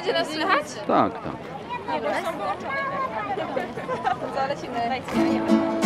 będzie nas słychać? Tak, tak. Zalecimy.